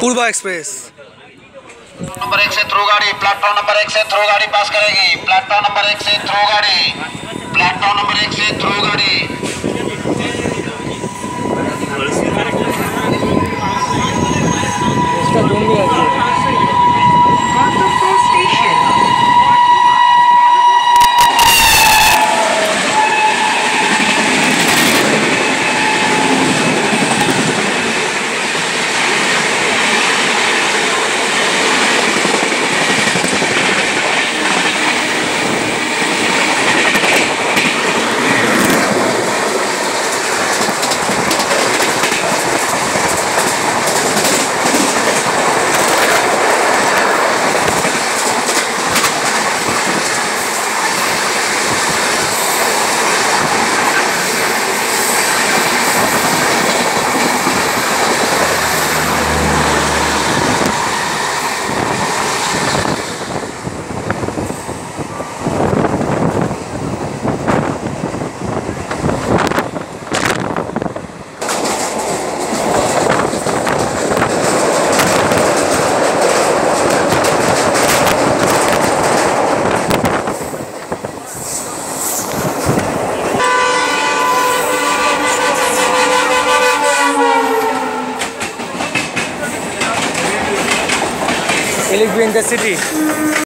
पूर्वा express. Number एक से through गाड़ी प्लेटफॉर्म नंबर एक से थ्रू गाड़ी पास करेगी। प्लेटफॉर्म नंबर एक से थ्रू गाड़ी। प्लेटफॉर्म नंबर एक से through he lived in the city.